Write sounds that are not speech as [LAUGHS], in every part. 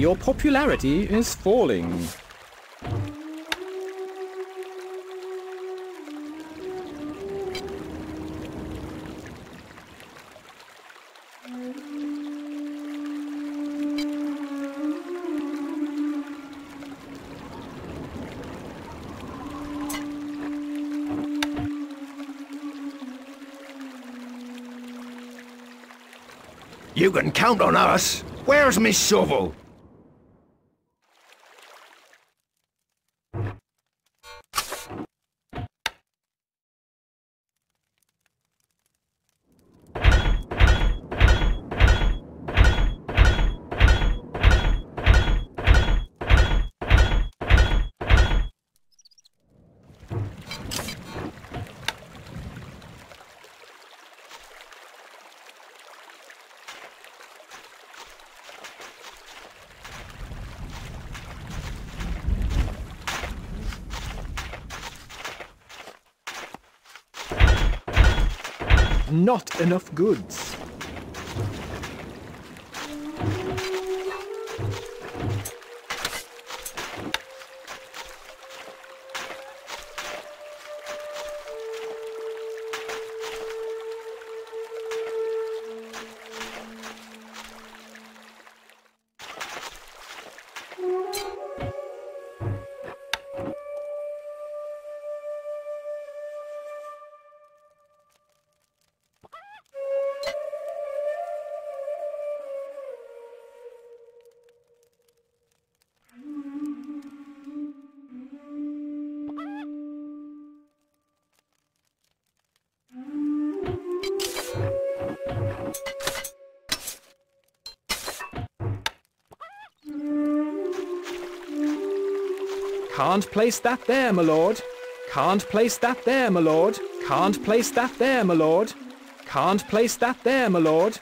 Your popularity is falling. You can count on us. Where's Miss shovel? Not enough goods. Can't place that there, my lord. Can't place that there, my lord. Can't place that there, my lord. Can't place that there, my lord.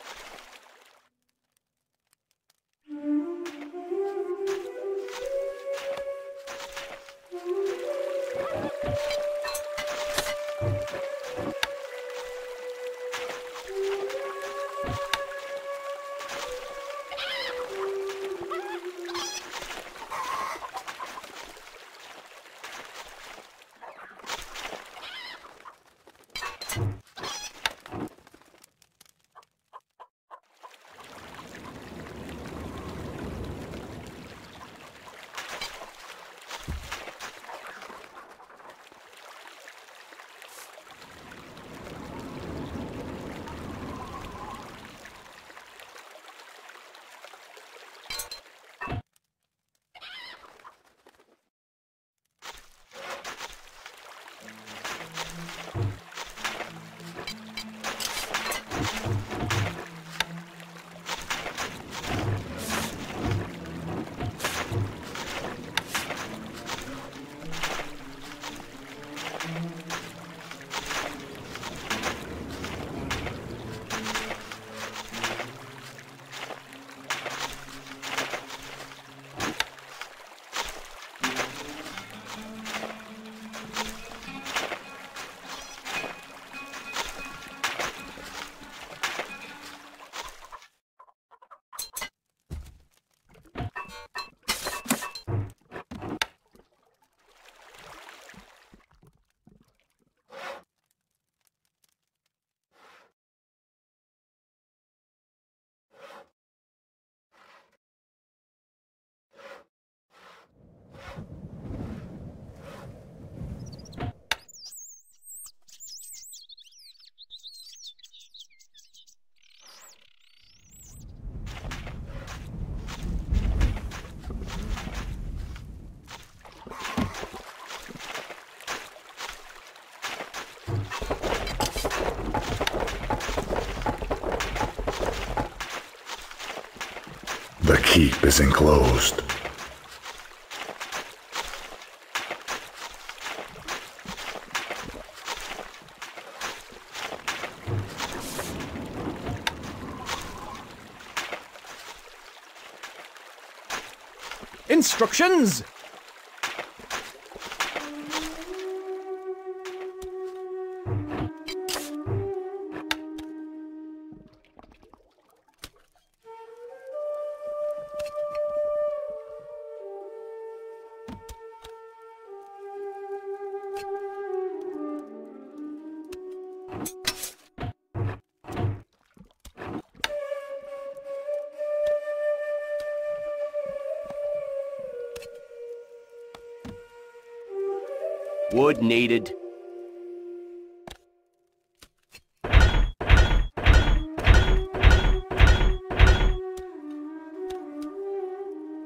Is enclosed. Instructions! Wood needed.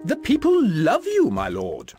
The people love you, my lord.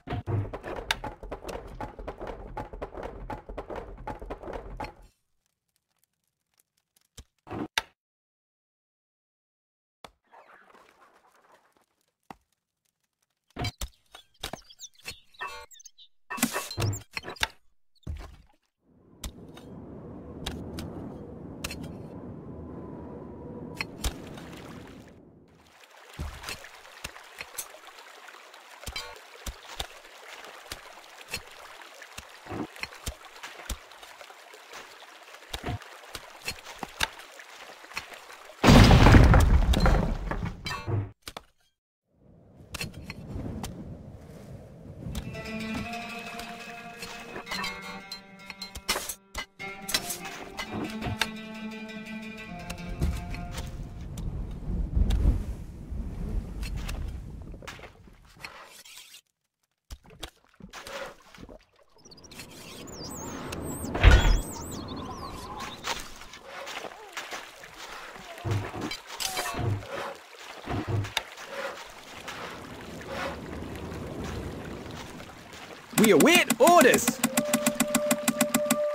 Await orders!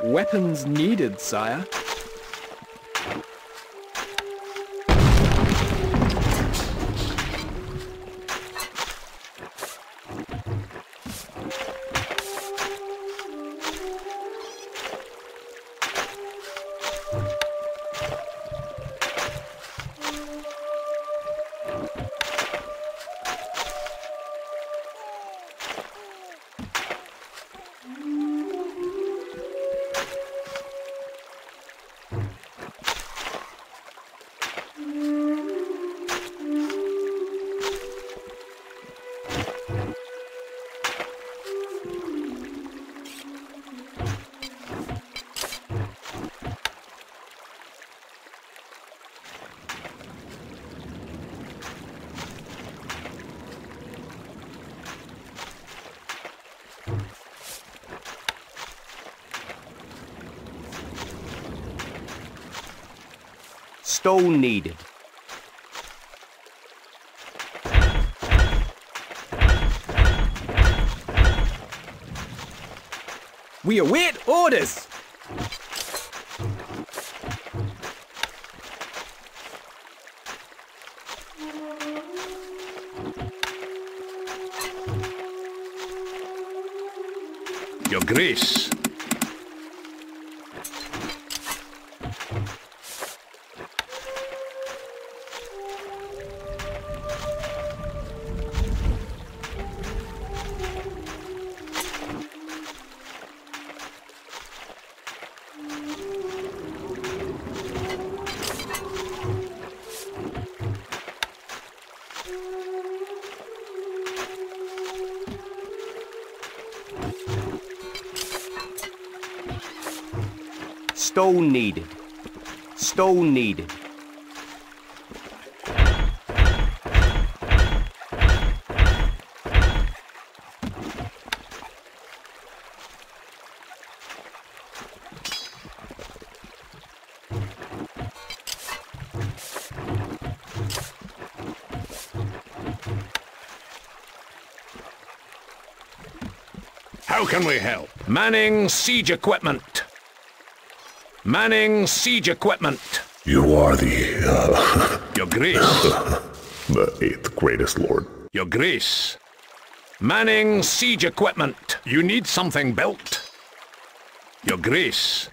Weapons needed, sire. Stone needed. We await orders! Stone needed. Stone needed. How can we help? Manning siege equipment. Manning siege equipment. You are the, uh, [LAUGHS] Your Grace. [LAUGHS] the eighth greatest lord. Your Grace. Manning siege equipment. You need something built. Your Grace.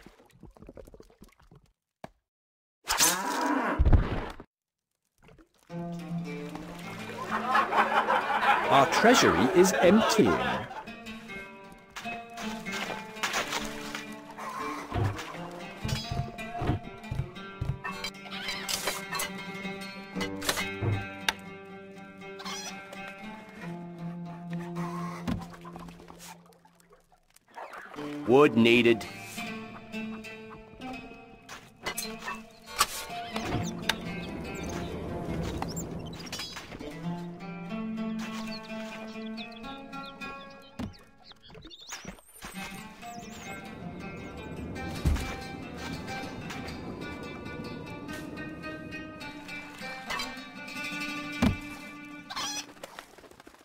Our treasury is emptying. needed.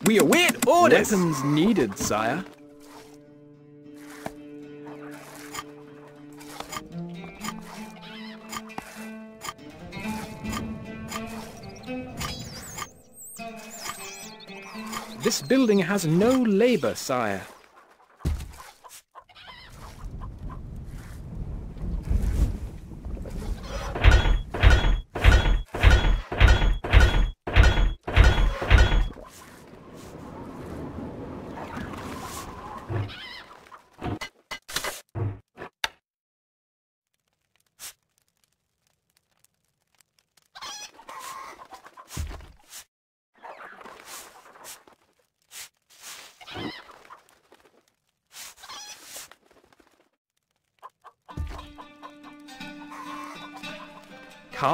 We await orders! Weapons needed, sire. This building has no labor, sire.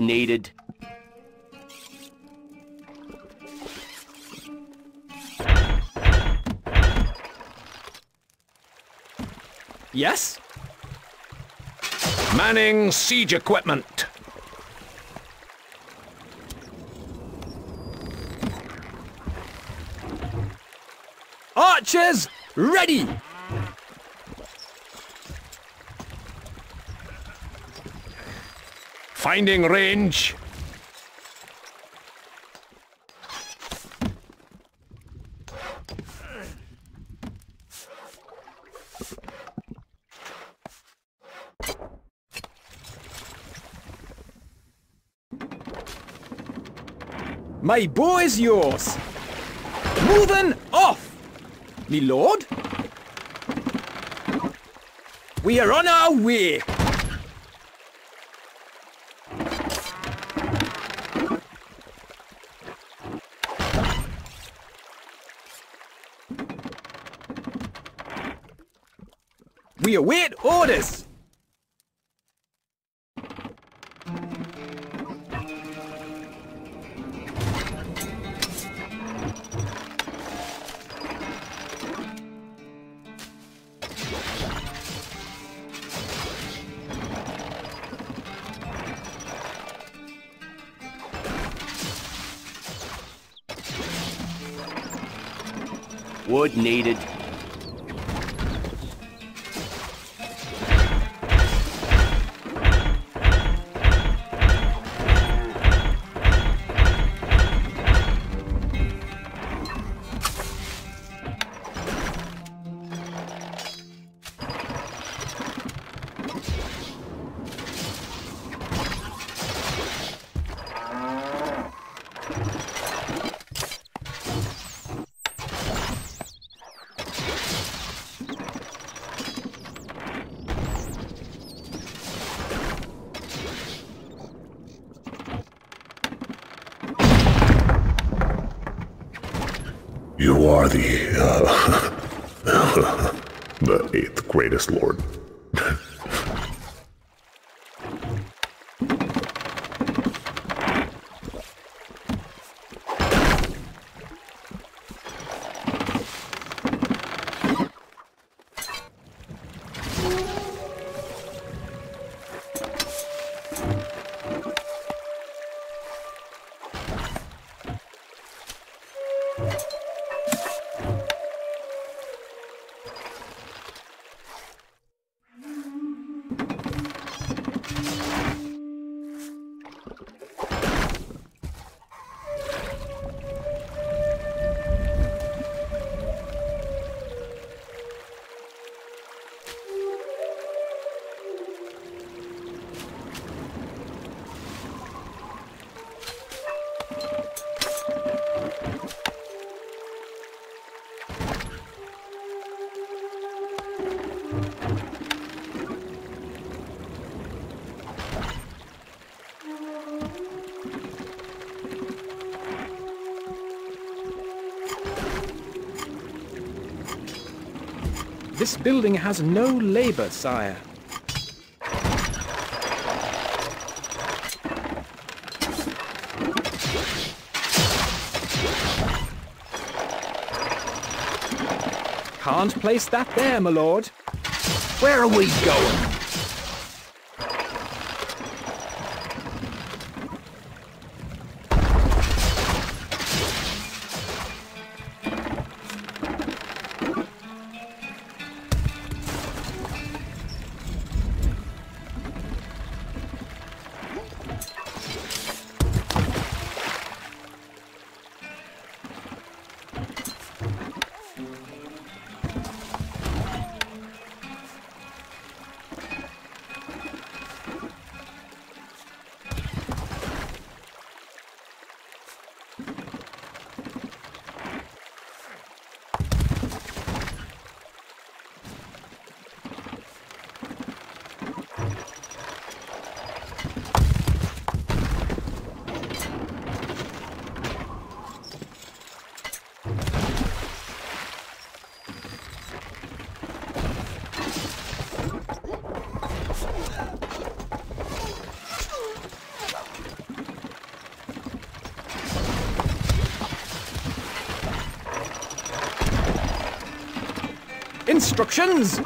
Needed. Yes? Manning siege equipment. Archers, ready. Finding range. My bow is yours. Moving off. Me lord. We are on our way. We await orders. Wood needed. Building has no labor, sire. Can't place that there, my lord. Where are we going? Instructions!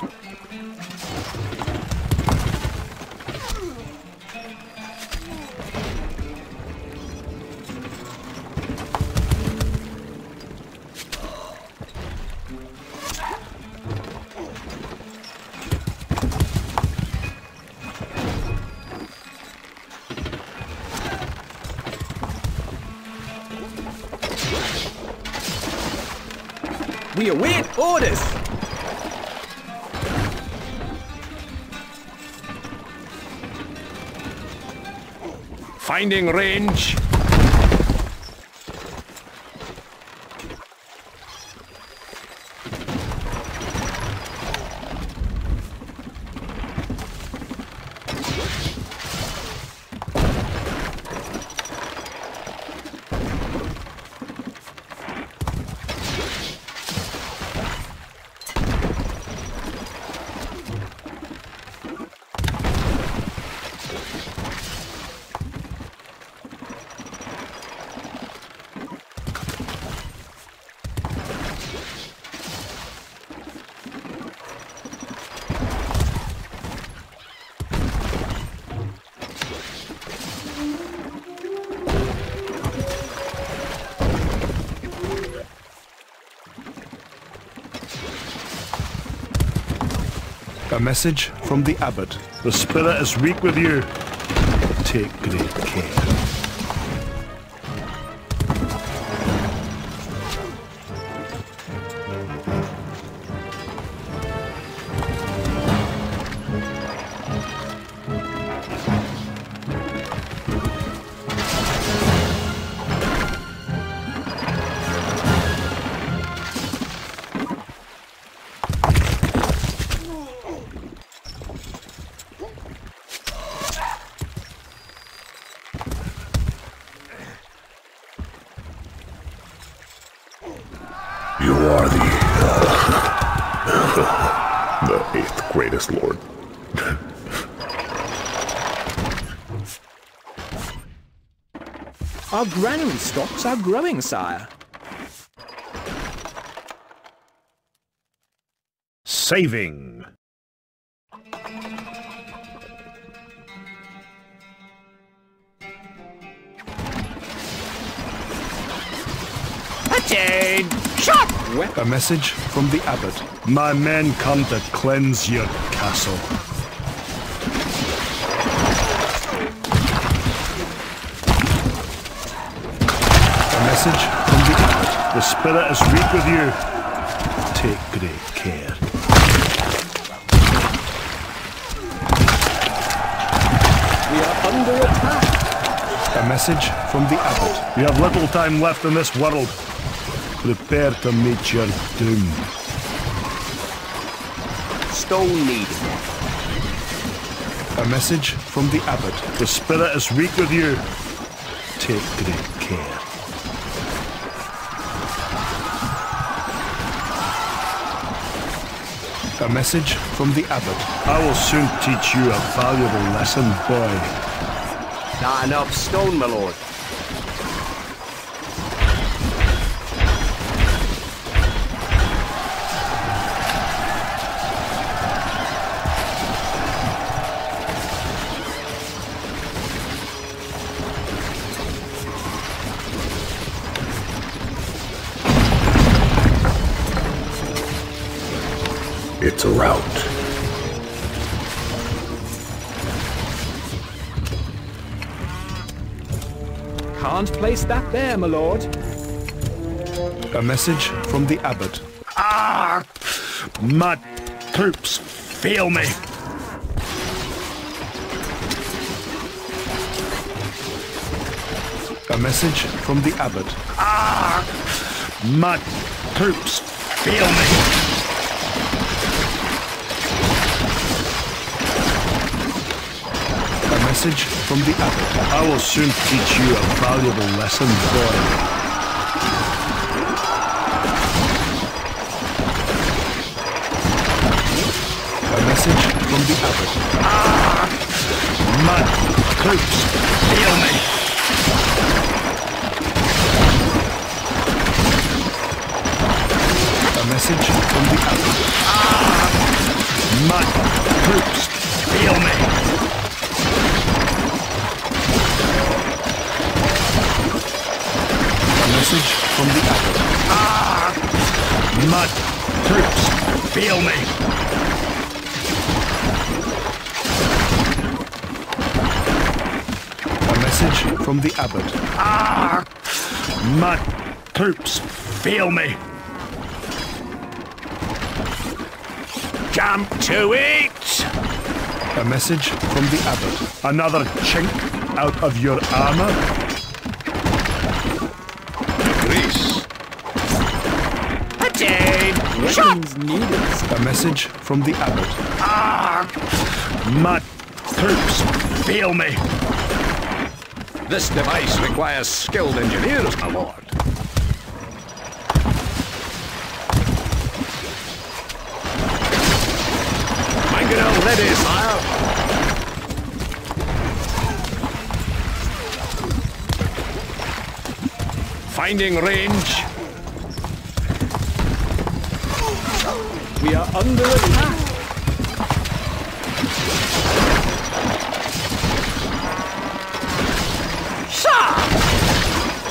We await orders. Finding range. Message from the abbot. The spirit is weak with you. Take great care. Our granary stocks are growing, sire. Saving. Shot! A message from the abbot. My men come to cleanse your castle. Message from the abbot. The spirit is weak with you. Take great care. We are under attack. A message from the abbot. You have little time left in this world. Prepare to meet your doom. Stone needed. A message from the abbot. The spirit is weak with you. Take great A message from the abbot. I will soon teach you a valuable lesson, boy. Not enough stone, my lord. Can't place that there, my lord. A message from the abbot. Ah! My troops feel me. A message from the abbot. Ah! My troops feel me. Message from the abbot. I will soon teach you a valuable lesson, boy. A message from the abbot. My troops fail me. A message from the abbot. My troops fail me. From the abbot. My troops Feel me. A message from the abbot. Ah! Mud! troops Feel me. Jump to it! A message from the abbot. Another chink out of your armor. Weapons needed. A message from the abbot. Ah! My troops feel me. This device requires skilled engineers, my lord. Mangonel ready, sire. Finding range. Under attack.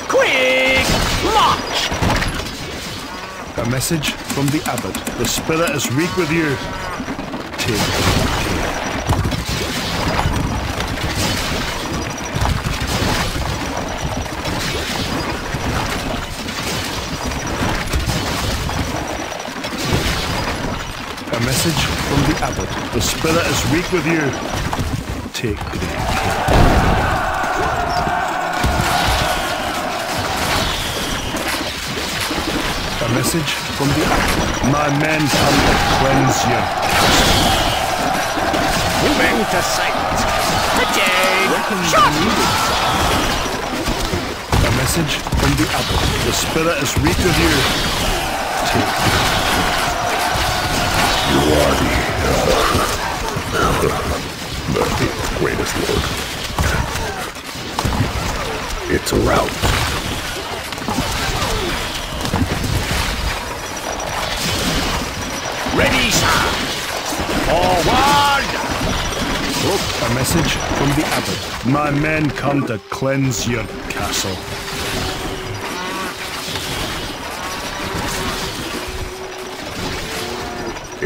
Quick! March! A message from the abbot. The spirit is weak with you. Take The spirit is weak with you. Take great care. A message from the. My men come to cleanse you. Moving to sight. Weapons needed. A message from the abbot. The spirit is weak with you. Take Greatest lord. It's a rout. Ready. Forward! a message from the abbot. My men come to cleanse your castle.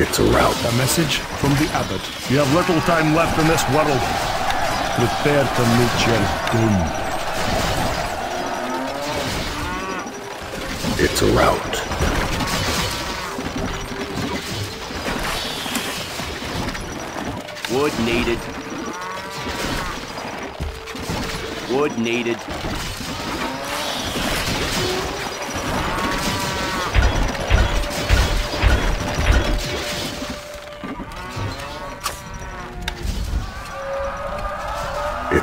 It's a rout. A message from the abbot. You have little time left in this world. Prepare to meet your doom. It's a rout. Wood needed. Wood needed.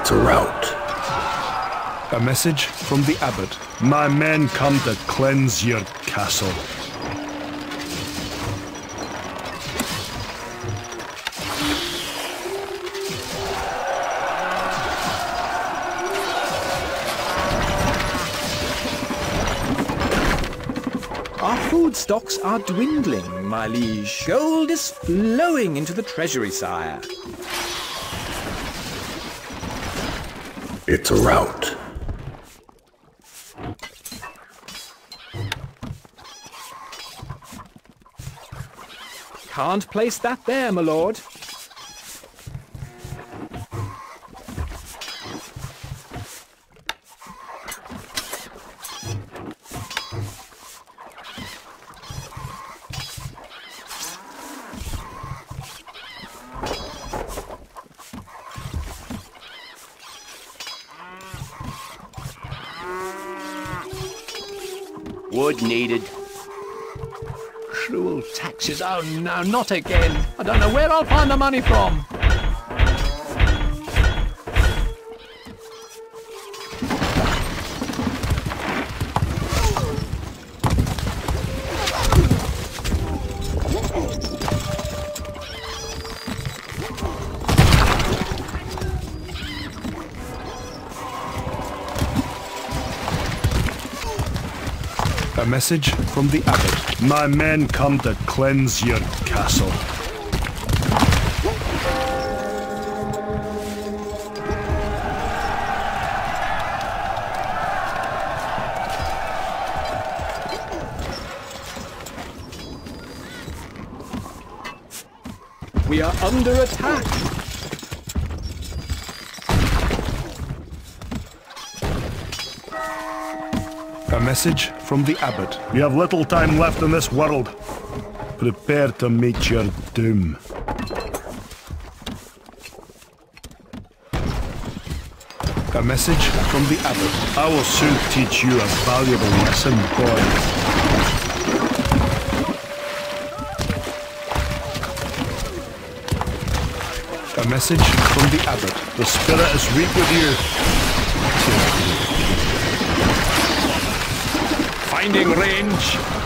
It's a rout. A message from the abbot. My men come to cleanse your castle. Our food stocks are dwindling, my liege. Gold is flowing into the treasury, sire. It's a route. Can't place that there, my lord. Wood needed. Cruel taxes. Oh no, not again. I don't know where I'll find the money from. Message from the abbot. My men come to cleanse your castle. We are under attack. Message from the abbot. You have little time left in this world. Prepare to meet your doom. A message from the abbot. I will soon teach you a valuable lesson, boy. A message from the abbot. The spirit is weak with you. Finding range.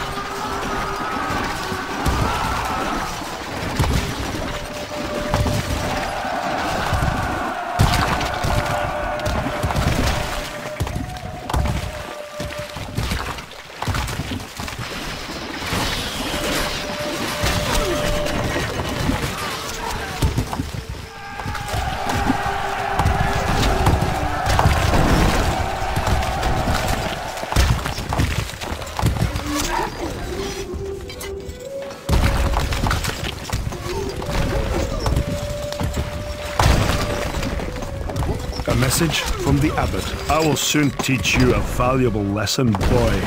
From. I will soon teach you a valuable lesson, boy.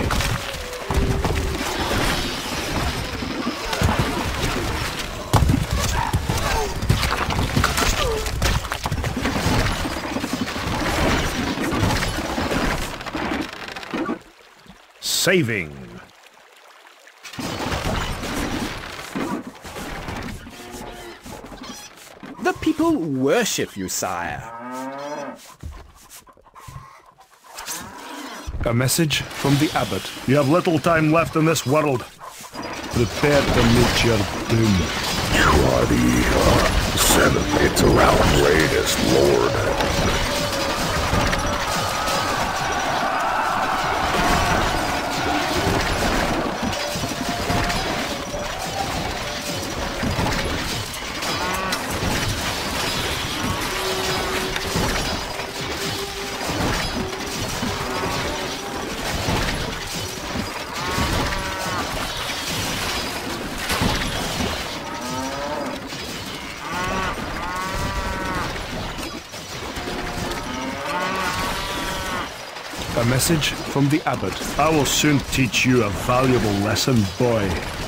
Saving. The people worship you, sire. A message from the abbot. You have little time left in this world. Prepare to meet your doom. Shwadi, seventh, it's around greatest lord. Message from the abbot. I will soon teach you a valuable lesson, boy.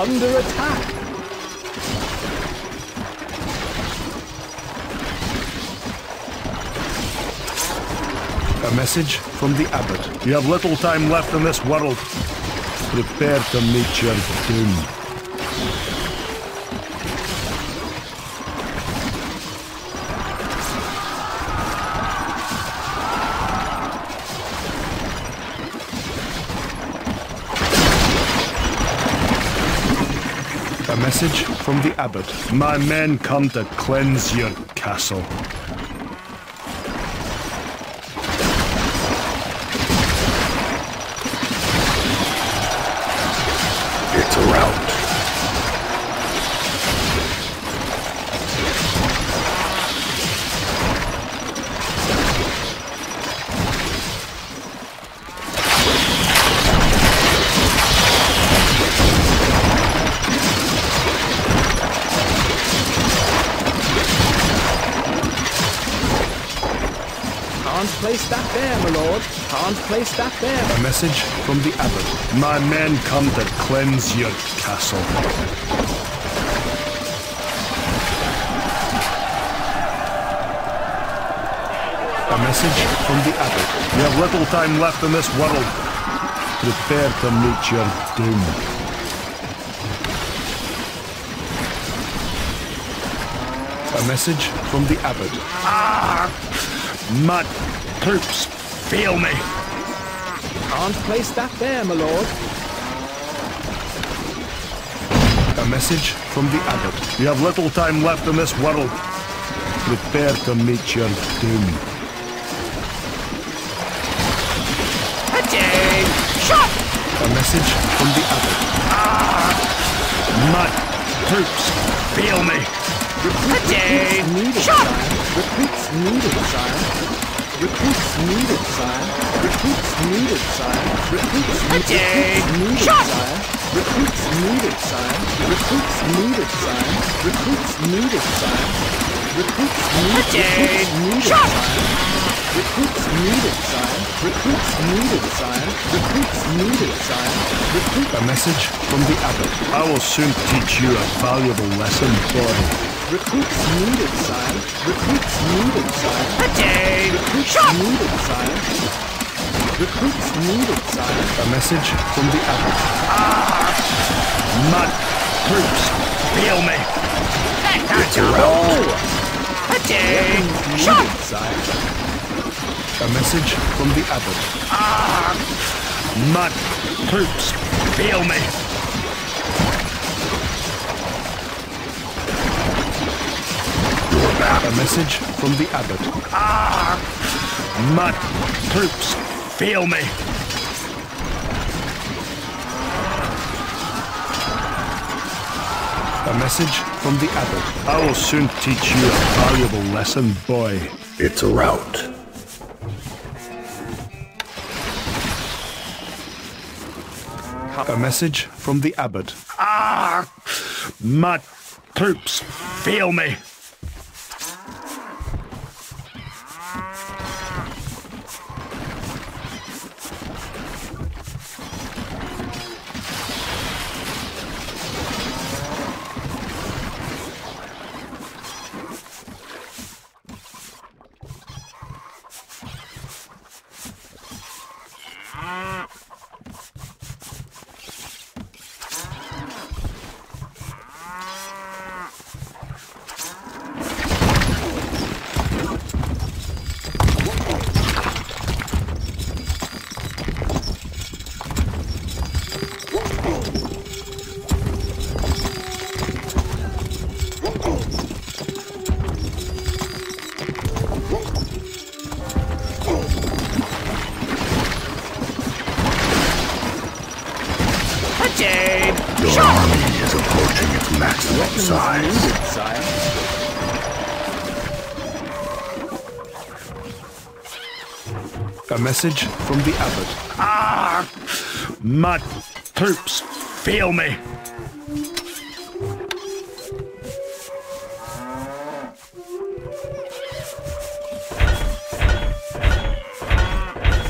Under attack. A message from the abbot. You have little time left in this world. Prepare to meet your doom. Message from the abbot. My men come to cleanse your castle. Message from the abbot. My men come to cleanse your castle. A message from the abbot. You have little time left in this world. Prepare to meet your doom. A message from the abbot. Ah! Mud troops fail me. Can't place that there, my lord. A message from the abbot. You have little time left in this world. Prepare to meet your doom. A message from the abbot. Mud troops fail me. Recruits needed, sire. Recruits needed, sire. Recruits needed, sire. Recruits needed, sire. Recruits needed, sire. Recruits needed, sire. Recruits needed, sire. Recruits needed, sire. Recruits needed, sire. Recruits needed, sire. Recruits needed, sire. Recruits needed, sire. Recruits A message from the abbot. I will soon teach you a valuable lesson, boy. Recruits needed, sire. Recruits needed, sign. sire. Recruits needed, sire. Recruits needed, sire. A message from the abbot. Ah! Mud troops fail me. It's a rout. Needed, sire. A message from the abbot. Mud troops fail me. A message from the abbot. Ah! Mud troops feel me. A message from the abbot. I will soon teach you a valuable lesson, boy. It's a rout. A message from the abbot. Ah! Mud troops feel me. Message from the abbot. Ah! Mud troops fail me.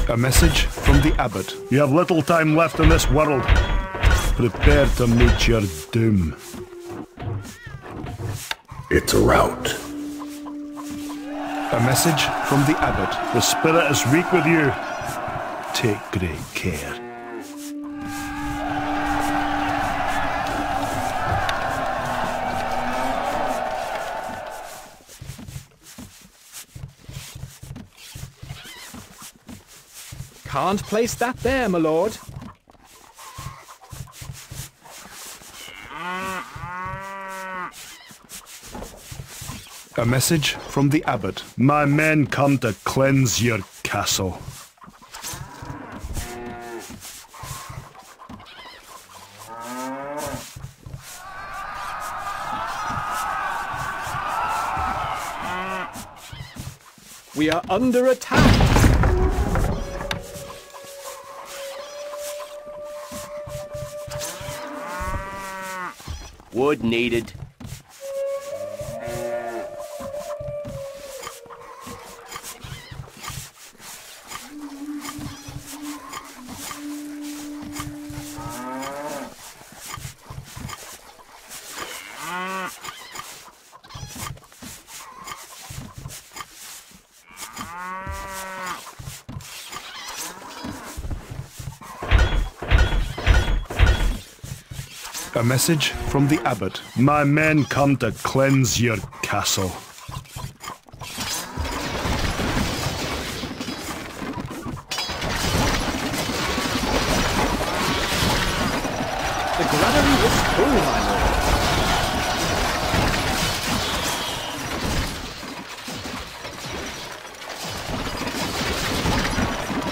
A message from the abbot. You have little time left in this world. Prepare to meet your doom. It's a rout. A message from the abbot. The spirit is weak with you. Take great care. Can't place that there, my lord. A message from the abbot. My men come to cleanse your castle. We are under attack. Wood needed. Message from the abbot. My men come to cleanse your castle. The granary is full, my lord.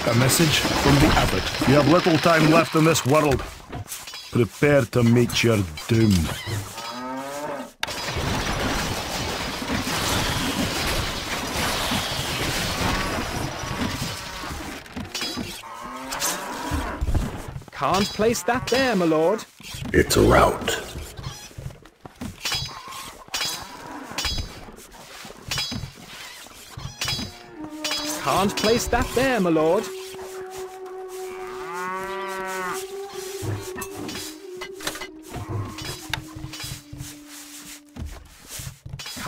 A message from the abbot. You have little time left in this world. Prepare to meet your doom. Can't place that there, my lord. It's a rout. Can't place that there, my lord.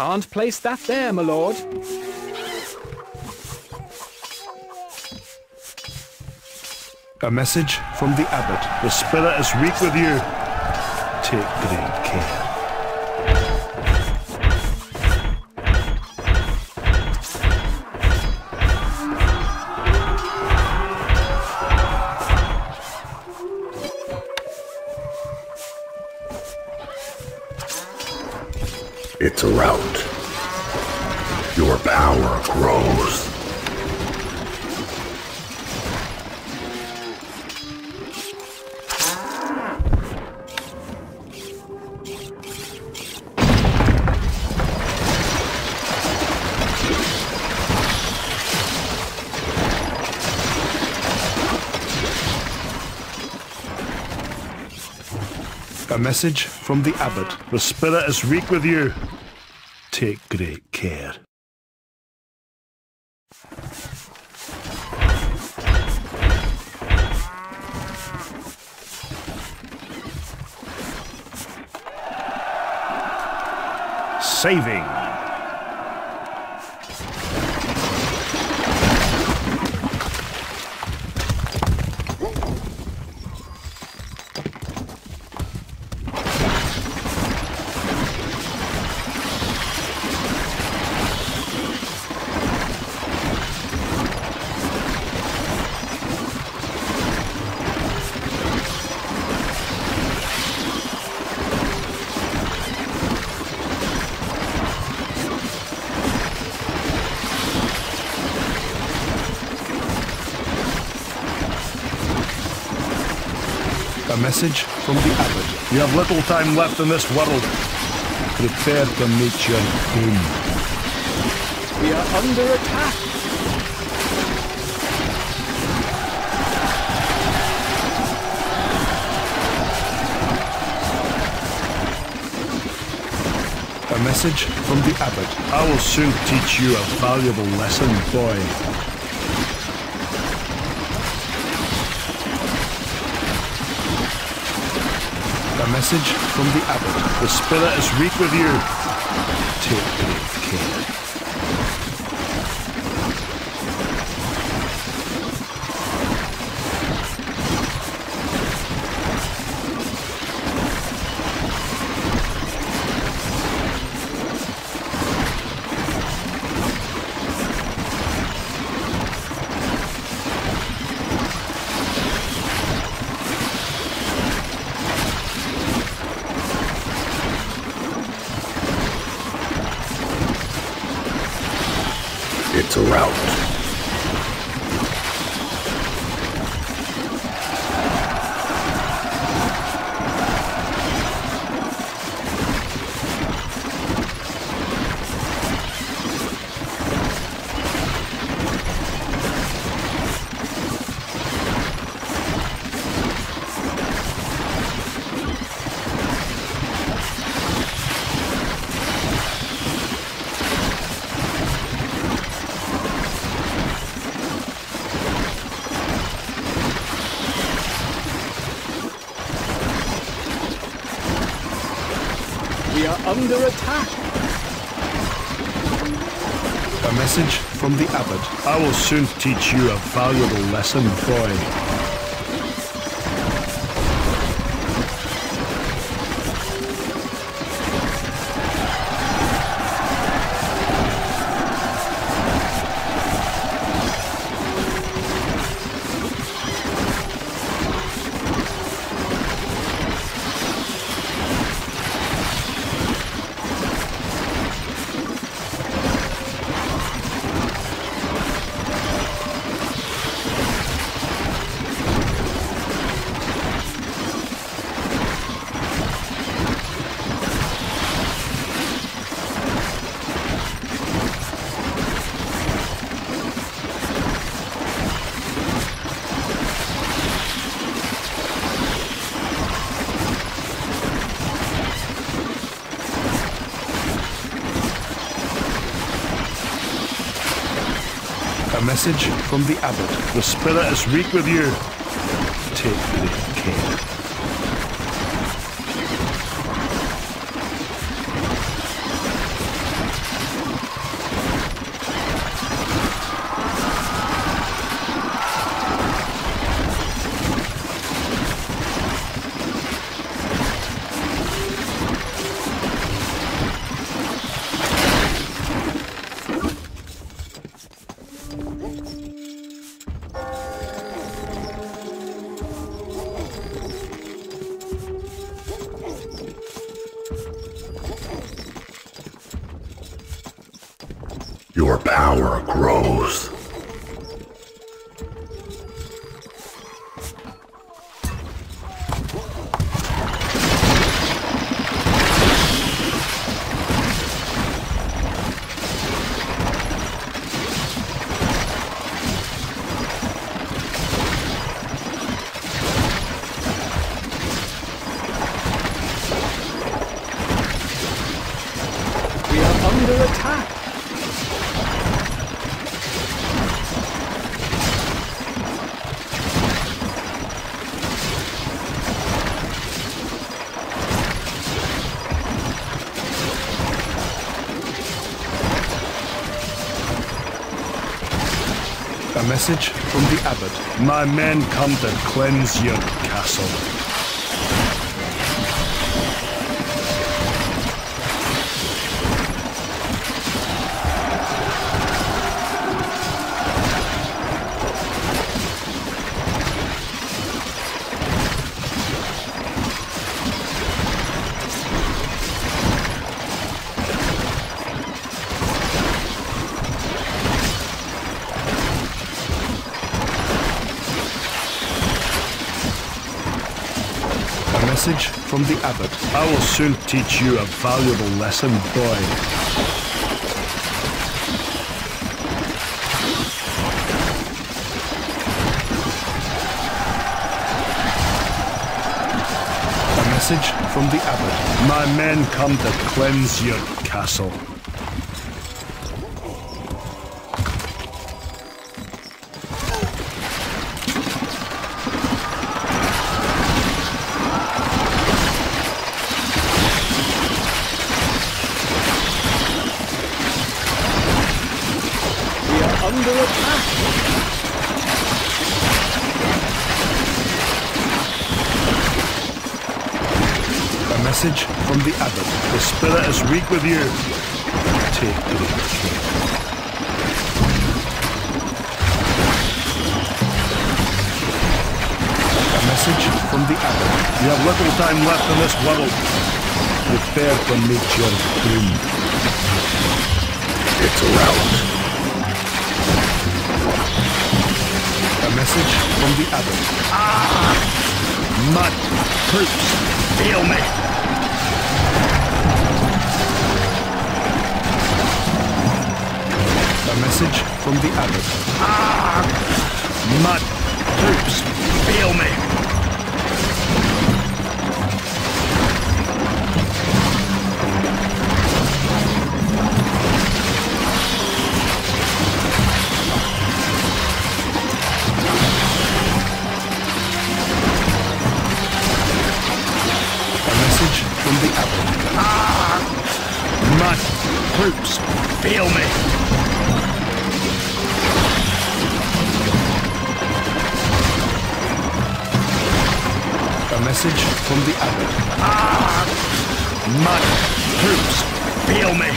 Can't place that there, my lord. A message from the abbot. The spirit is weak with you. Take great care. It's a rout. Your power grows. A message from the abbot. The spirit is weak with you. Take great care. Saving. You have little time left in this world. Prepare to meet your doom. We are under attack. A message from the abbot. I will soon teach you a valuable lesson, boy. Message from the abbot. The spirit is weak with you. Take It's a soon teach you a valuable lesson, boy. Message from the abbot. The spirit is weak with you. Take great care. Message from the abbot. My men come to cleanse your castle. I will soon teach you a valuable lesson, boy. A message from the abbot. My men come to cleanse your castle. With you. Take care. A message from the abbot. You have little time left in this world. Prepare to meet your doom. It's a rout. A message from the abbot. Ah! Mud! Troops! Feel me! A message from the abbot. Ah! Mud! Troops! Feel me! A message from the. Ah! Troops! Feel me! Message from the abbot. Ah! Mud! Troops! Feel me!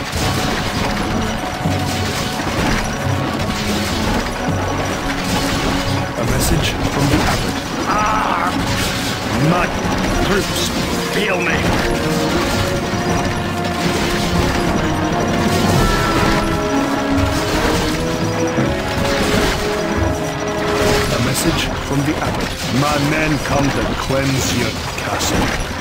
A message from the abbot. Ah! Mud! Troops! Feel me! Message from the abbot. My men come to cleanse your castle.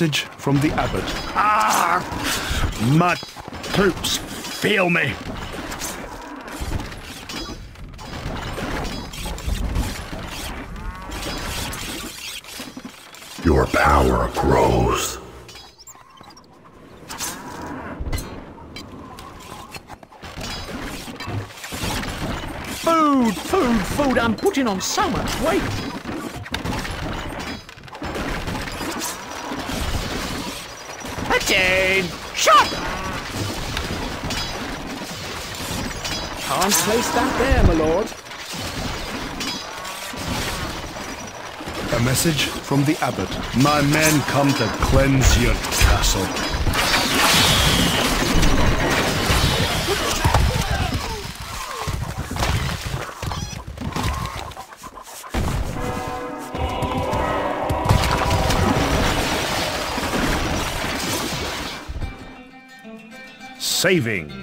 Message from the abbot. Ah! Mud! Troops! Feel me! Your power grows. Food, food, food. I'm putting on so much weight. Place that there, my lord. A message from the abbot. My men come to cleanse your castle. Saving.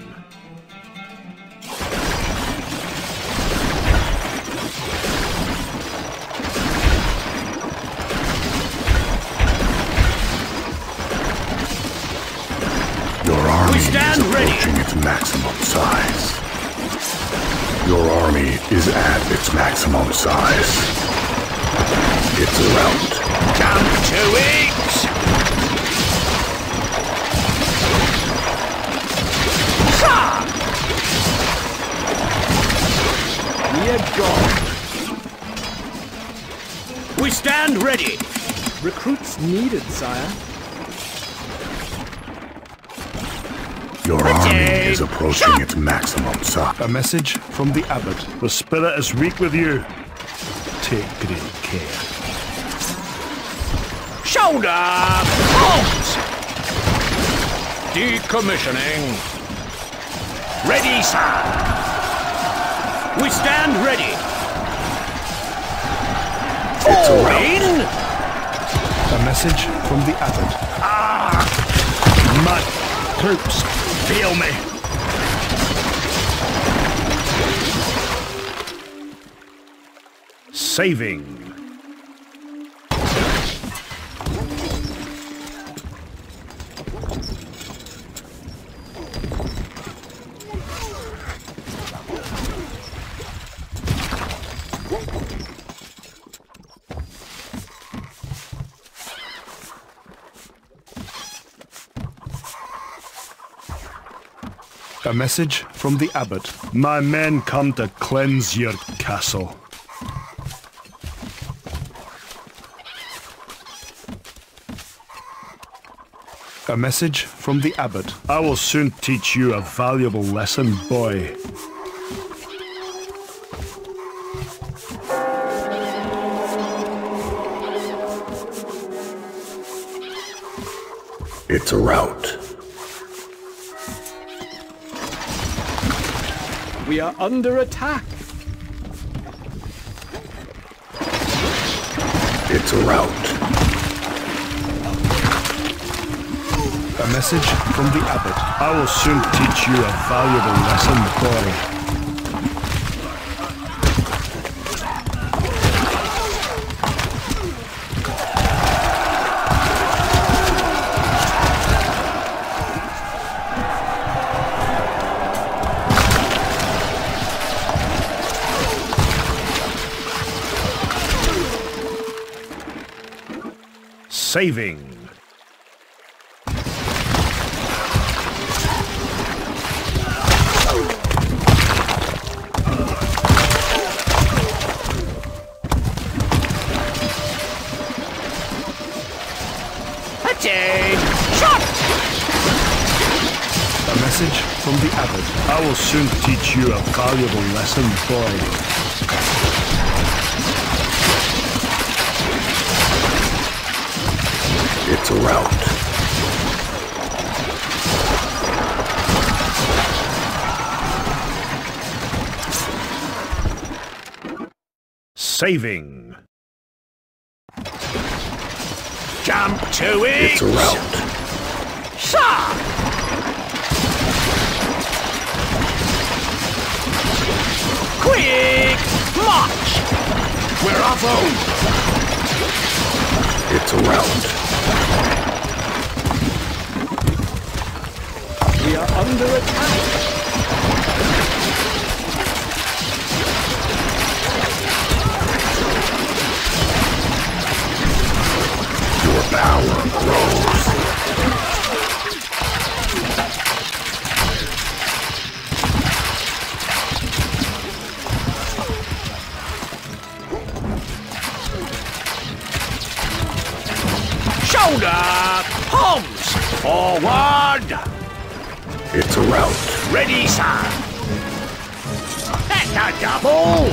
Your army is at its maximum size. It's a rout. Come to it! We are gone. We stand ready! Recruits needed, sire. Your army is approaching its maximum sir. A message from the abbot. The spirit is weak with you. Take great care. Shoulder! Arms! Decommissioning. Ready, sir. We stand ready. It's a Fall in. A message from the abbot. Ah! My troops fail me. Saving. Message from the abbot. My men come to cleanse your castle. A message from the abbot. I will soon teach you a valuable lesson, boy. It's a rout. We are under attack. It's a rout. A message from the abbot. I will soon teach you a valuable lesson, boy. Saving. Shot! A message from the abbot. I will soon teach you a valuable lesson, boy. It's a rout. Saving. Jump to it! It's around. Shot! Quick! March! We're off home! It's a rout. We are under attack. Your power grows. Shoulder! Palms! Forward! It's a rout. Ready, sir! That's a double!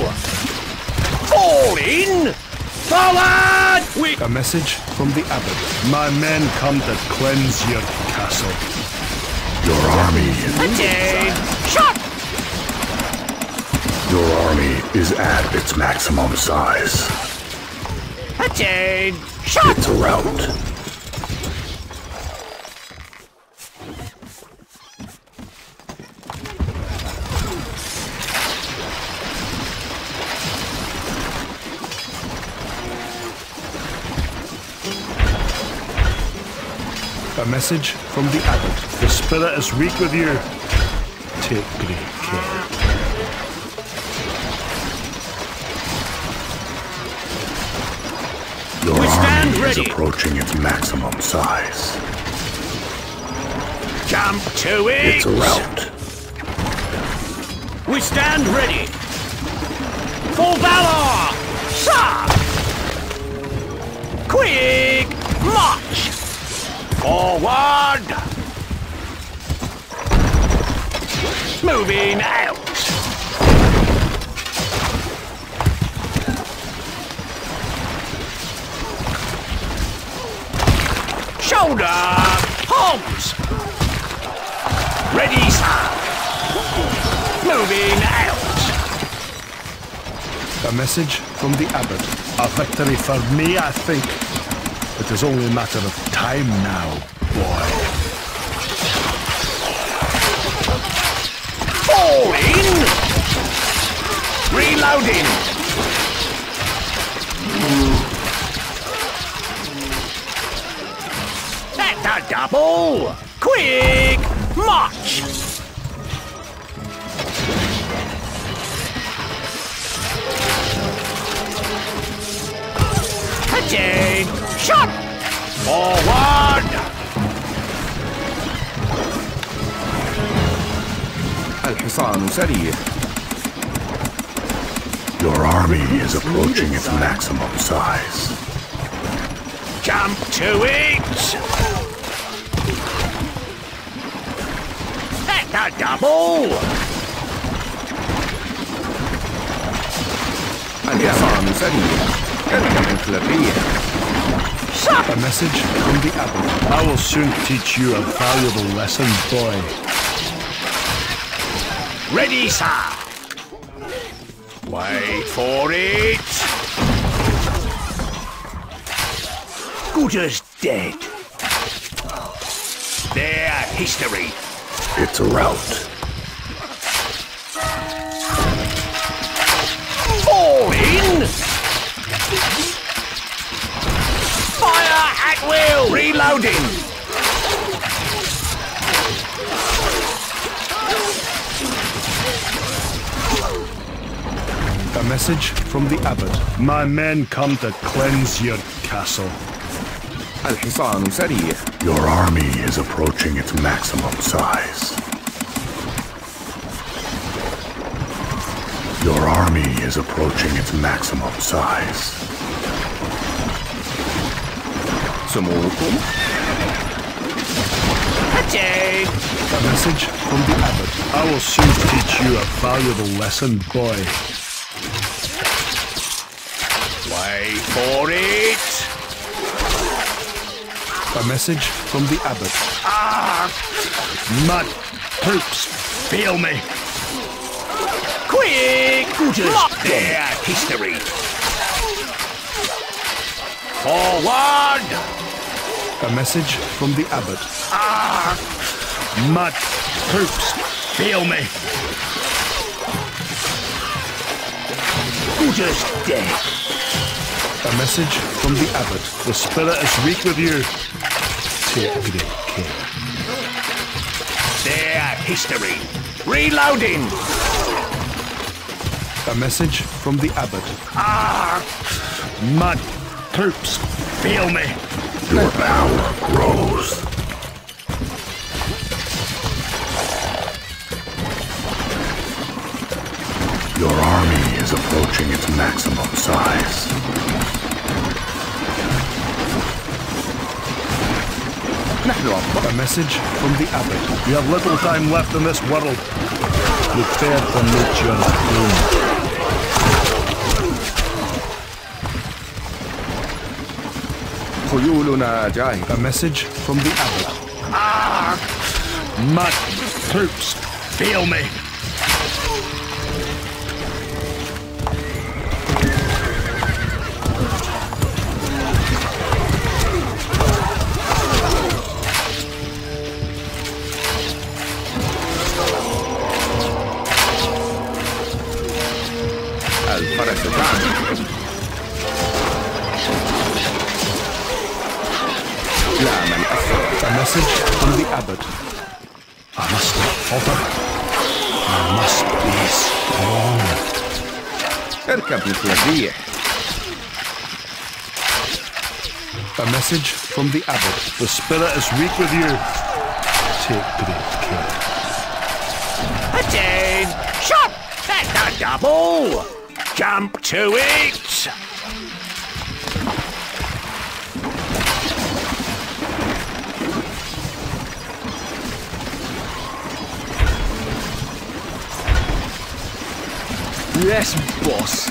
Fall in! Forward! We... A message from the abbot. My men come to cleanse your castle. Your army. Attain! Shot! Your army is at its maximum size. Attain! Shot! It's a rout. Message from the abbot. The spirit is weak with you. Take great care. Your We stand army ready. is approaching its maximum size. Jump to it! It's a rout. We stand ready! For valor! Sir! Quick! March! Forward! Moving out! Shoulder! Palms! Ready, sir! Moving out! A message from the abbot. A victory for me, I think. It is only a matter of time now, boy. Fall in! Reloading! That's a double! Quick! March! Attain! Shot! Forward! الحصان سريع Your army is approaching its maximum size. Jump to it! That's a double! الحصان سريع اركب مثل الريح a message from the abbot. I will soon teach you a valuable lesson, boy. Ready, sir! Wait for it! Good as dead. Their history. It's a rout. will! Reloading! A message from the abbot. My men come to cleanse your castle. الحصان سريع Your army is approaching its maximum size. Your army is approaching its maximum size. Samorkum. A message from the abbot. I will soon teach you a valuable lesson, boy. Wait for it! A message from the abbot. Ah! Mud, poops, feel me! Quick! Good Lock their history! Forward! A message from the abbot. Ah! Mud troops, feel me. Good as dead. A message from the abbot. The spirit is weak with you. Take great care. Their history. Reloading! A message from the abbot. Ah! Mud troops, feel me. Your power grows. Your army is approaching its maximum size. A message from the Abbot. We have little time left in this world. Prepare for nature's doom. خيولنا جاهزة A message from the abbot. Mud troops, feel me. From the abbot. The spirit is weak with you. Take great care. Attain! Shot! That's a double! Jump to it! Yes, boss.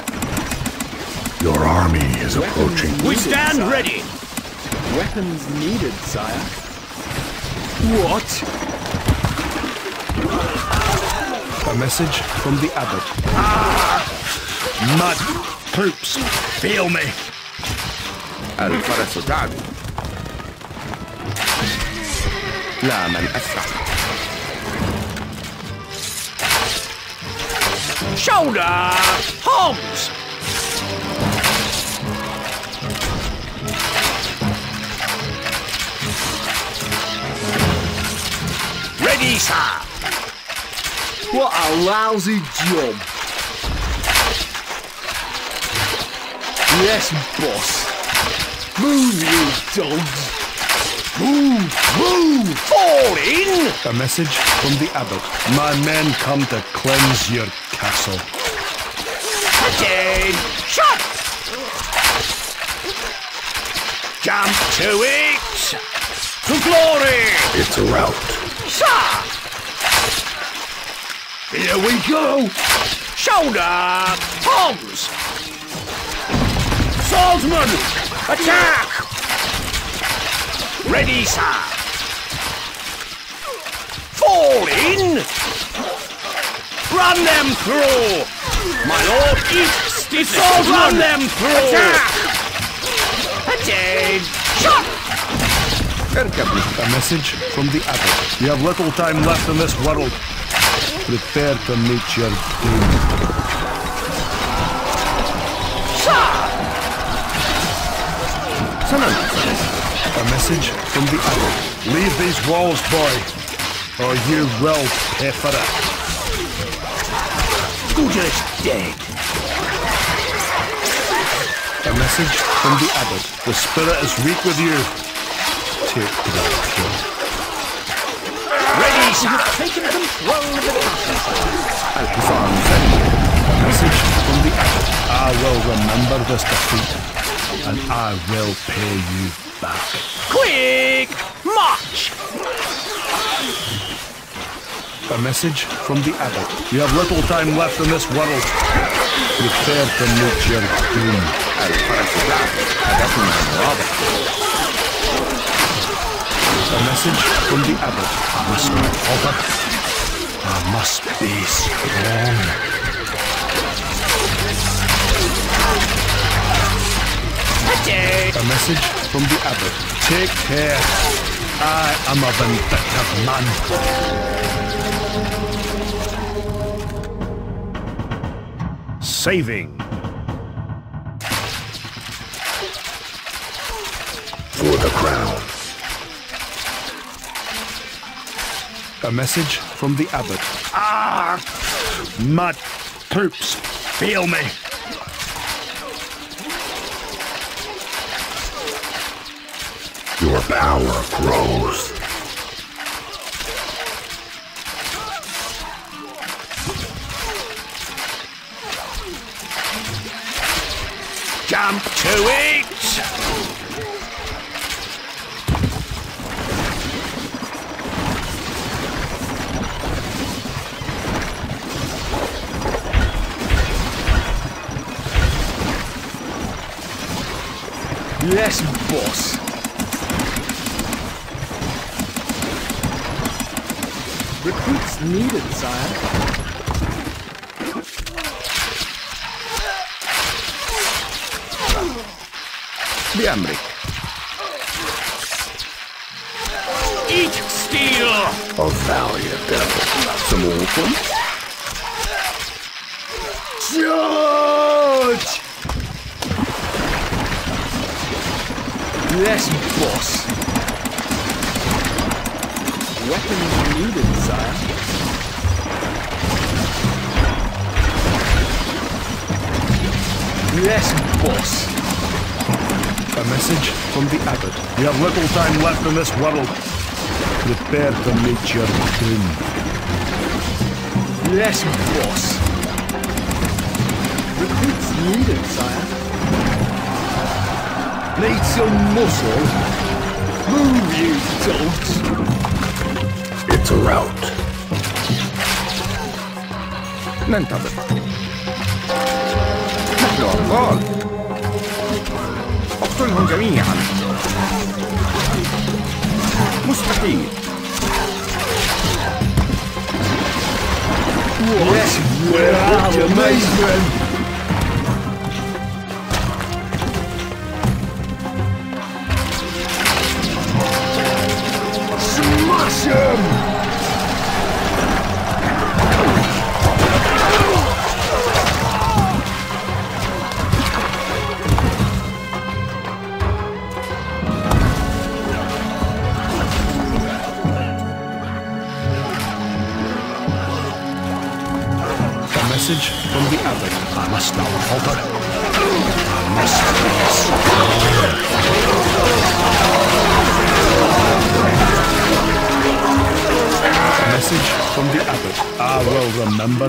Your army is approaching. We stand ready! Weapons needed, sire. What? A message from the abbot. Ah! Mud, poops, feel me. الفرس La man أسرع shoulder, palms. Ready! What a lousy job. Yes, boss. Move, you dogs. Move! Move! Fall in! A message from the abbot. My men come to cleanse your castle. Attain! Shut! Jump to it! To glory! It's a rout. Sir! Here we go. Shoulder! Bombs! Swordsman! Attack! Ready, sir! Fall in! Run them through! My lord, eat stiff Run them through! Attack! Attain! Shot! Air A message from the Abbot. You have little time left in this world. Prepare to meet your doom. A message from the Abbot. Leave these walls, boy, or you will pay for it. Gudger dead. A message from the Abbot. The spirit is weak with you associate. Ready, you have taken control of the castle. At the a message from the Abbot. I will remember this defeat, and I will pay you back. Quick march! A message from the Abbot. You have little time left in this world. Prepare to meet your doom is a message from the abbot. Must not. I must be strong. A message from the abbot. Take care. I am a vindictive man. Saving. For the crown. A message from the abbot. Ah! My troops feel me. Your power grows. Jump to it! Yes, boss. Recruits needed, sire. بأمرك Eat steel! A valiant devil. سموكم Charge! Yes, boss. Weapons needed, sire. Yes, boss. A message from the abbot. You have little time left in this world. Prepare to meet your doom. Yes, boss. Recruits needed, sire Need some muscle? Move, you dogs! It's a rout. ننتظر نحن أبطال اقتلهم جميعا مستحيل Yes, where are you, amazement?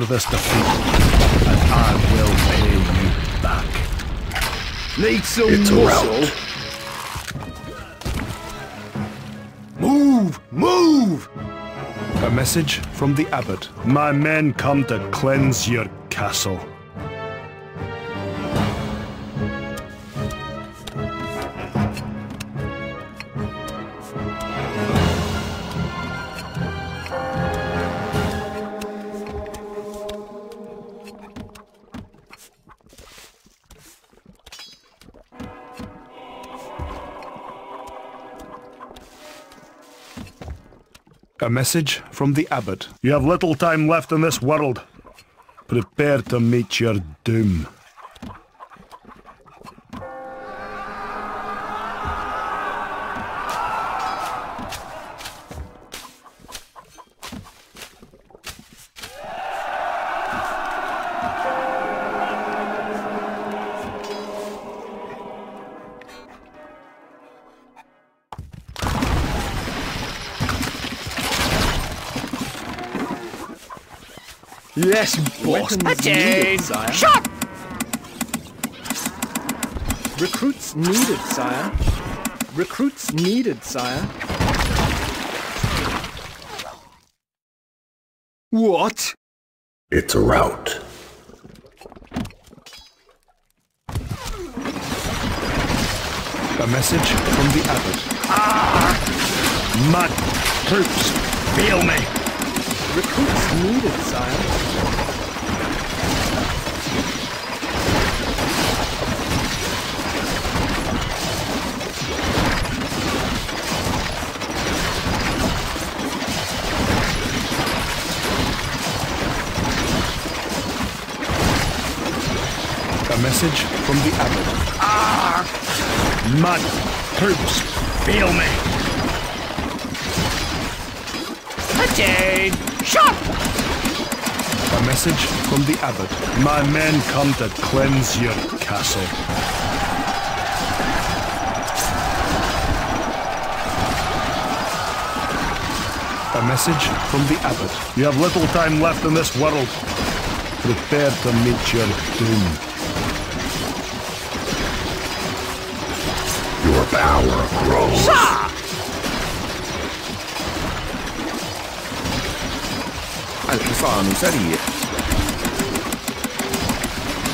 Will this defeat, and I will pay you back. Need some It's a muscle? rout. Move! Move! A message from the abbot. My men come to cleanse your castle. A message from the abbot. You have little time left in this world. Prepare to meet your doom. Yes, boss. Weapons needed, sire. Shot! Recruits needed, sire. Recruits needed, sire. What? It's a rout. A message from the abbot. Mud troops, feel me. Recruits needed, sire. A message from the abbot. Ah! Mud troops, feel me. A message from the abbot. My men come to cleanse your castle. A message from the abbot. You have little time left in this world. Prepare to meet your doom. Your power grows.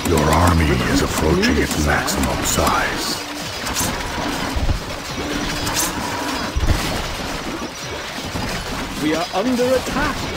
Your army is approaching its maximum size. We are under attack!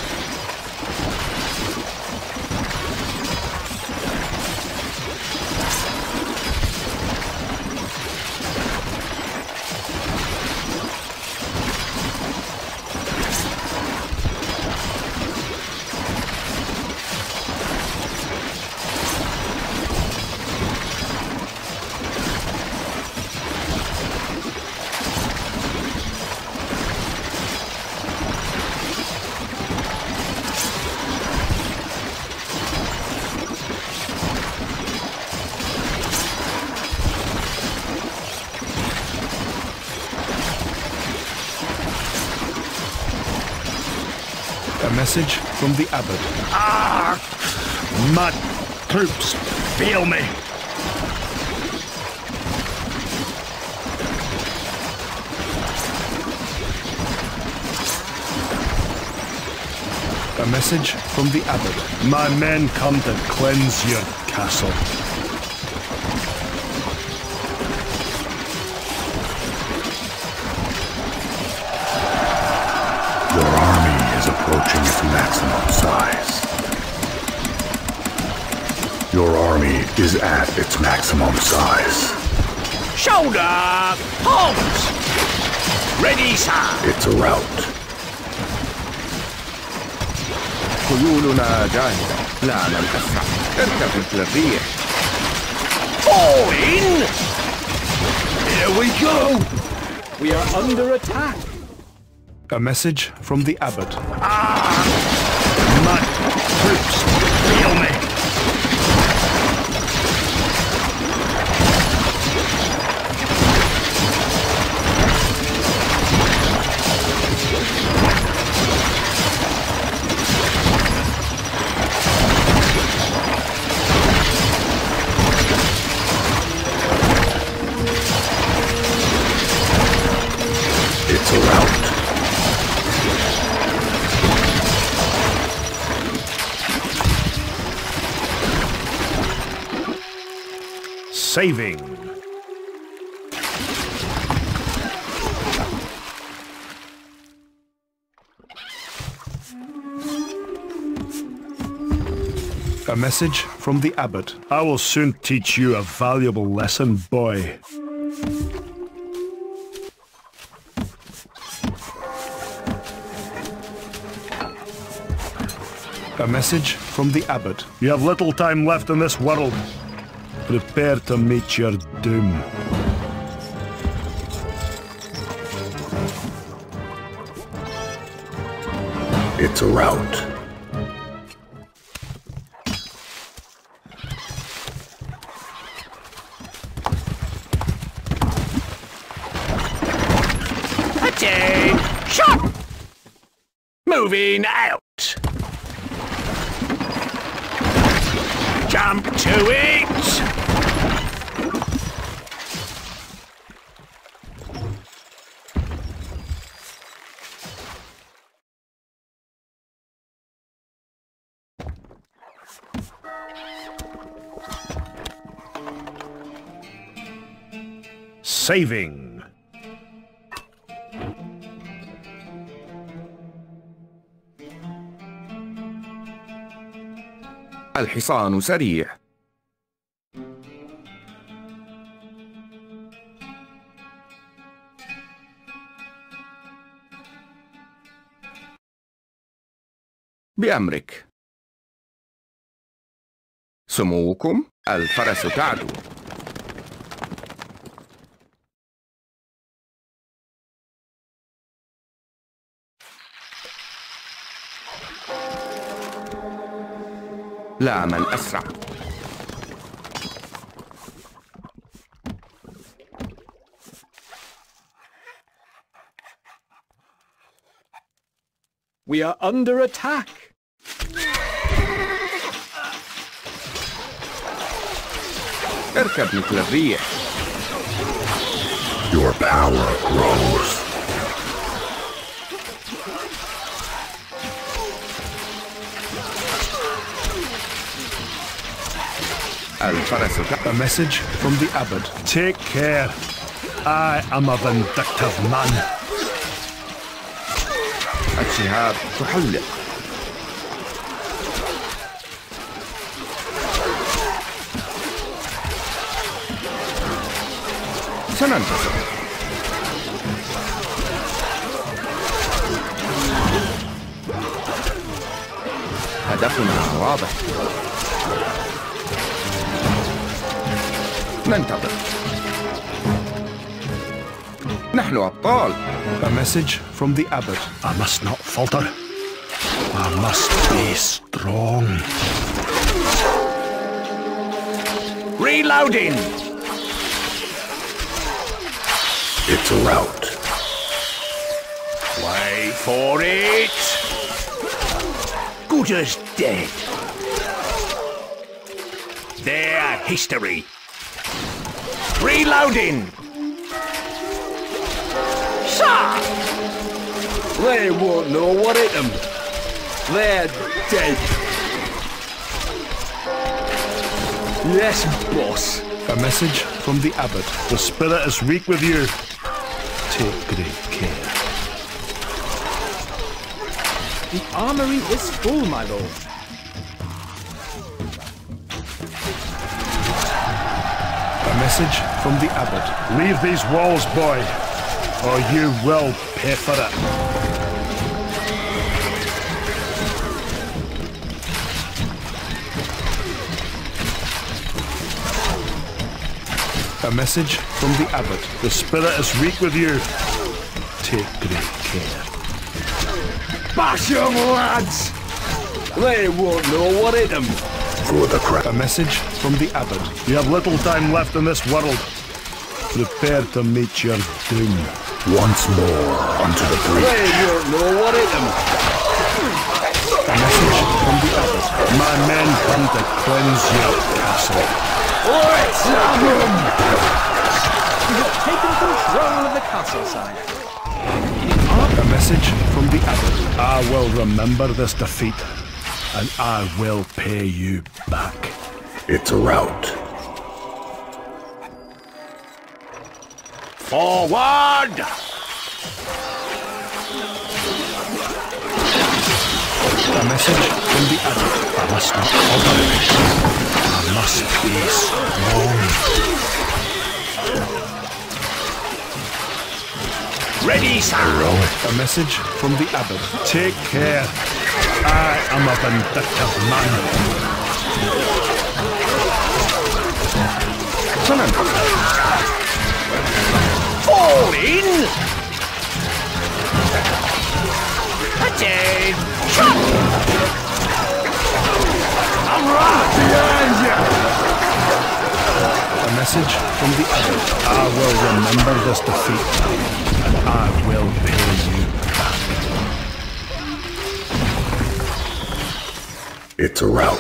Message from the abbot. Ah! Mud troops, feel me. A message from the abbot. My men come to cleanse your castle. is at its maximum size. Shoulder! Halt! Ready, sir! It's a rout. خيولنا جاهزة لا ننقص اركب مثل الريح Fall in! Here we go! We are under attack. A message from the abbot. Mud troops, feel Saving. A message from the abbot. I will soon teach you a valuable lesson, boy. A message from the abbot. You have little time left in this world. Prepare to meet your doom. It's a rout. Attain! Shot! Moving out! Jump to it! Saving. الحصان سريع. بأمرك. سموكم الفرس تعدو. لا من أسرع We are under attack. اركب مثل الريح Your power grows. الفرس تعدو A message from the abbot. Take care. I am a vindictive man. الشهاب تحلق سننتصر هدفنا واضح ننتظر نحن أبطال A message from the abbot. I must not falter. I must be strong. Reloading! It's a rout. Wait for it! Good as dead. Their history. Reloading! Shot! They won't know what hit them. They're dead. Yes, boss. A message from the abbot. The spirit is weak with you. Take great care. The armory is full, my lord. Message from the abbot. Leave these walls, boy, or you will pay for it. A message from the abbot. The spirit is weak with you. Take great care. Bash Bash 'em, lads! They won't know what hit them. For the crown. A message from the abbot. You have little time left in this world. Prepare to meet your doom. Once more onto the breach. They won't know what hit them. A message from the abbot. My men come to cleanse your castle. Let's have 'em! We have taken control of the castle side. A message from the abbot. I will remember this defeat, and I will pay you back. It's a rout. Forward! A message from the abbot. I must not falter. I must be strong. Ready, sir! A message from the abbot. Take care. I am a vindictive man. Fall in! Attain! Shot! I'm right behind you! A message from the abbot. I will remember this defeat, and I will pay you It's a rout.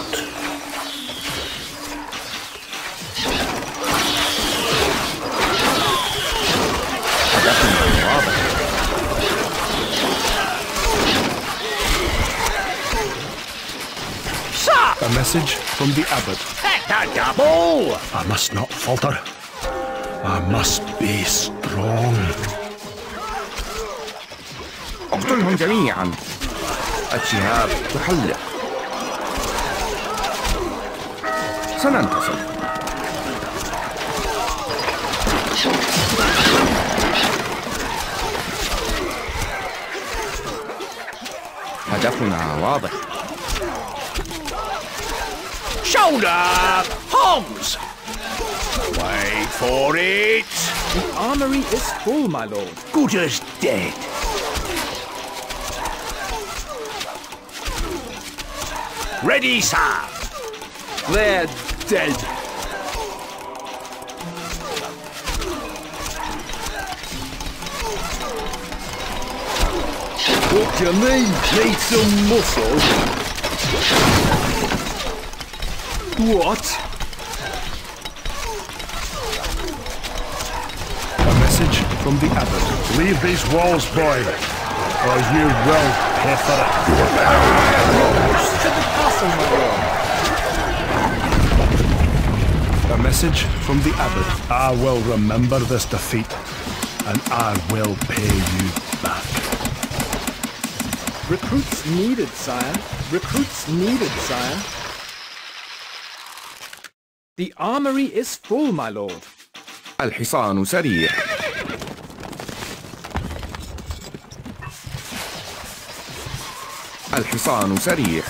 Sir! A message from the abbot. At the double! I must not falter. I must be strong. اقتلهم جميعا الشهاب تحلق سننتصر هدفنا واضح Shoulder! Homs! Wait for it! The armory is full, my lord. Good as dead. Ready, sir! They're dead. What do you mean? Need some muscle? What? A message from the abbot. Leave these walls, boy, or you will pay for it. To the castle, my lord. A message from the abbot. I will remember this defeat, and I will pay you back. Recruits needed, sire. Recruits needed, sire. The armory is full, my lord. الحصان سريع الحصان سريع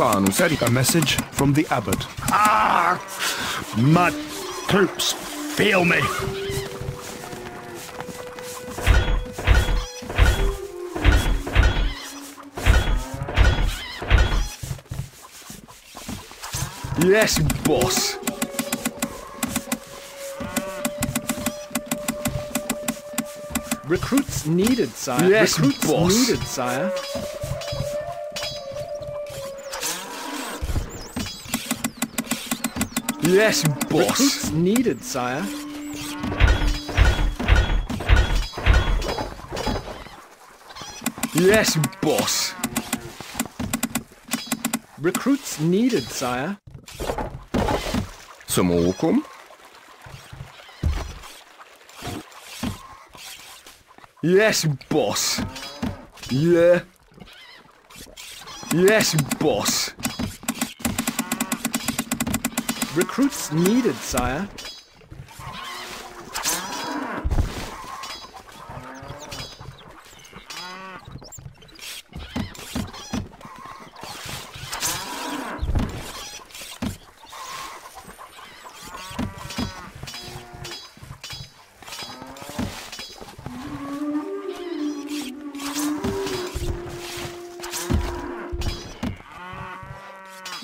A message from the abbot. Ah! Mud troops, feel me! Yes, boss. Recruits needed, sire. Yes, Recruits boss. needed, sire. Yes, boss. Recruits needed, sire. Yes, boss. Recruits needed, sire. Some Samorkum? Yes, boss. Yeah. Yes, boss. Recruits needed, sire.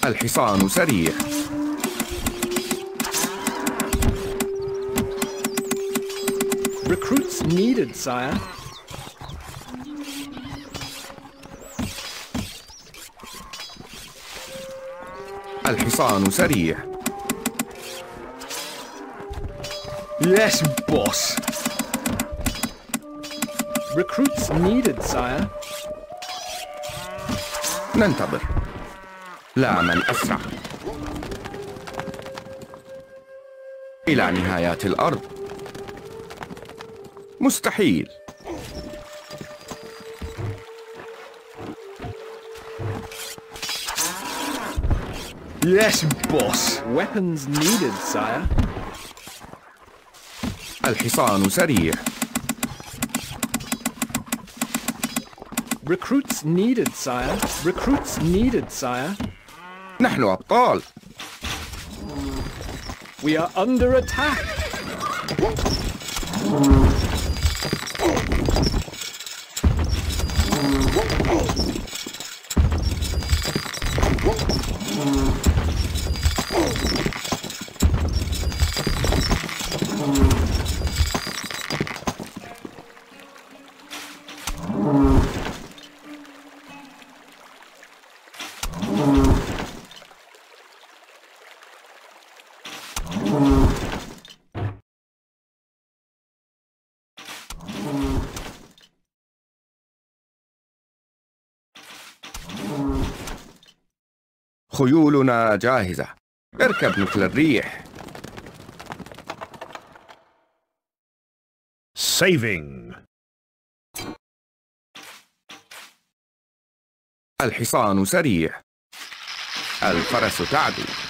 الحصان سريع sire. الحصان سريع Yes, boss. Recruits needed, sire. ننتظر لا من أسرع إلى نهايات الأرض مستحيل Yes, boss. Weapons needed, sire. الحصان سريع Recruits needed, sire. Recruits needed, sire. نحن أبطال We are under attack. خيولنا جاهزة. اركب مثل الريح. Saving. الحصان سريع. الفرس تعدو.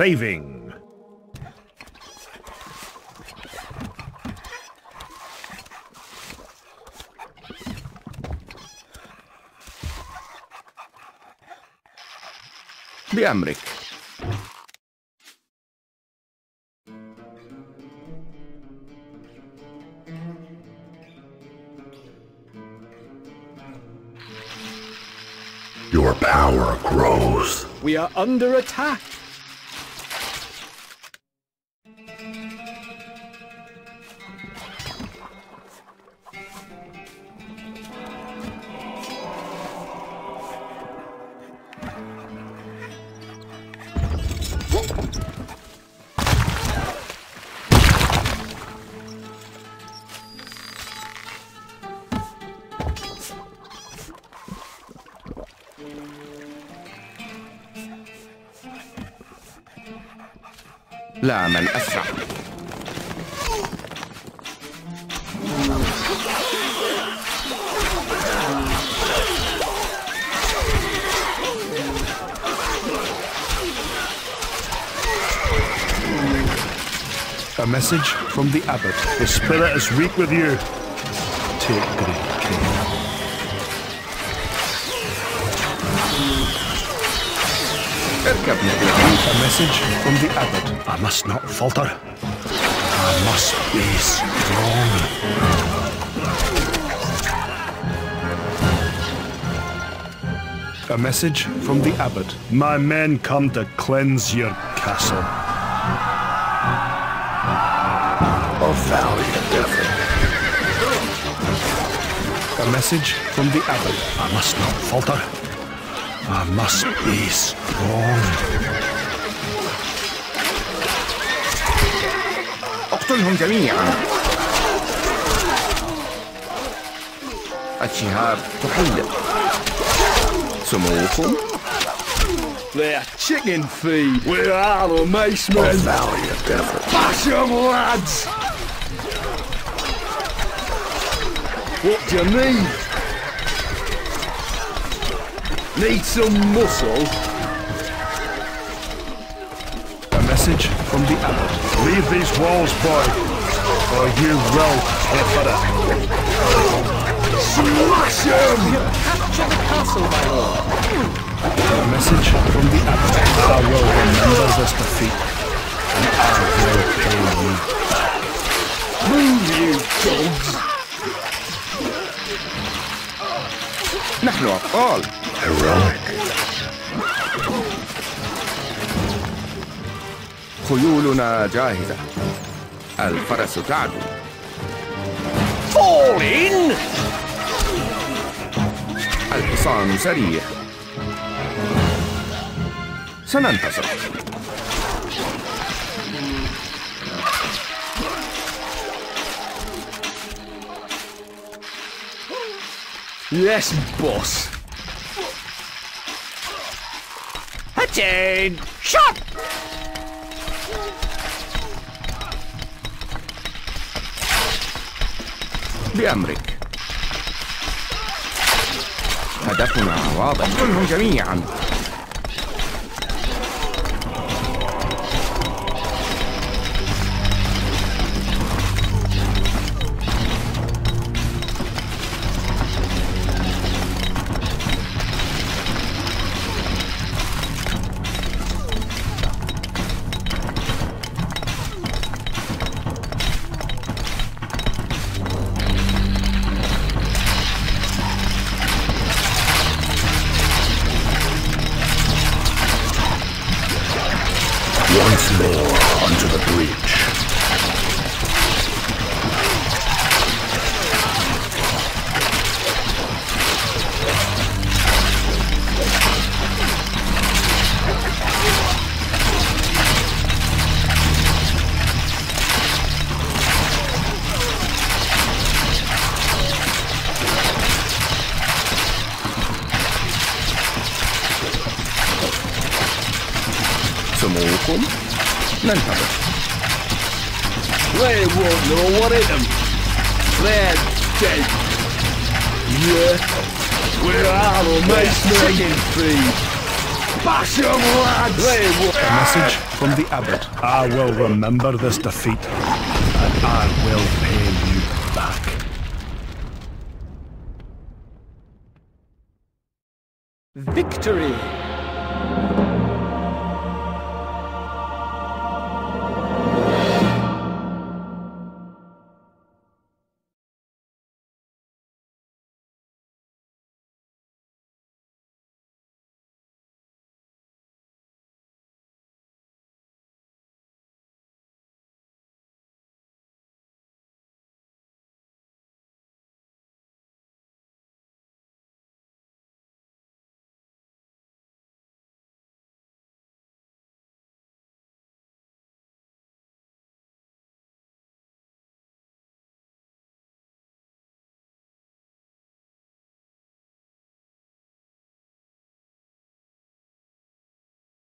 saving. Liamric. Your power grows. We are under attack. message from the abbot. The spirit is weak with you. Take great care. A message from the abbot. I must not falter. I must be strong. A message from the abbot. My men come to cleanse your castle. A message from the abbot. I must not falter. I must be strong. اقتلهم جميعا الشهاب تحلق سموكم They're chicken feed. Where are the mace A men? valiant effort. Bash 'em, lads! What do you need? Need some muscle? A message from the abbot. Leave these walls, boy, or you will suffer it. Slash 'em! Capture the castle, my lord. A message from the abbot. I will remember this defeat, and I will kill you. Move, you dogs! نحن أبطال Heroic. خيولنا جاهزة الفرس تعدو. Fall in! الحصان سريع. سننتصر. Yes, boss. Attain! Shot! بأمرك هدفنا واضح كلهم جميعا remember this defeat, and I will pay.